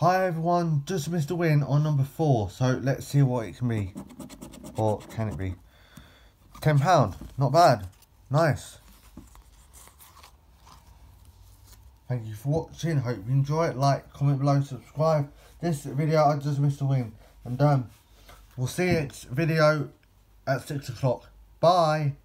Hi everyone, just missed a win on number four, so let's see what it can be. Or can it be? £10, not bad. Nice. Thank you for watching, hope you enjoy it. Like, comment below, subscribe. This video I just missed a win. And done. we'll see you next video at 6 o'clock. Bye.